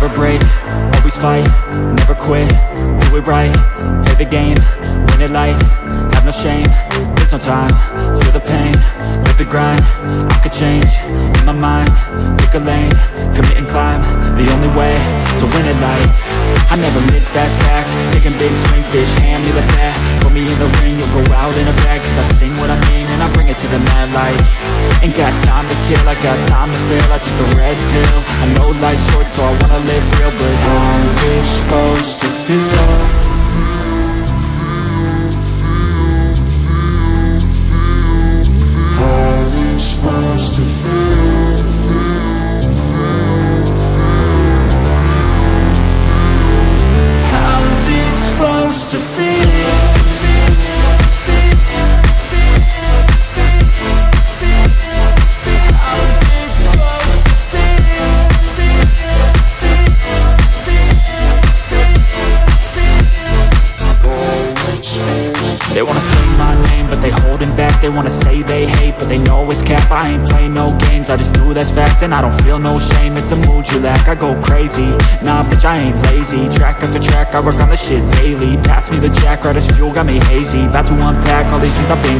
Never break, always fight, never quit, do it right Play the game, win it life, have no shame There's no time, feel the pain, live the grind I could change, in my mind, pick a lane Commit and climb, the only way to win it life. I never miss, that's fact Taking big swings, bitch, hand me the bat Put me in the ring, you'll go out in a bag Cause I sing what I mean and I bring it to the mad light Ain't got time to kill, I got time to feel I took the red pill. I know life's short so I wanna live real They wanna say my name, but they holding back. They wanna say they hate, but they know it's cap. I ain't play no games, I just do that's fact And I don't feel no shame, it's a mood you lack I go crazy, nah bitch I ain't lazy. Track after track, I work on the shit daily. Pass me the jack, right as fuel, got me hazy. About to unpack all these things I've been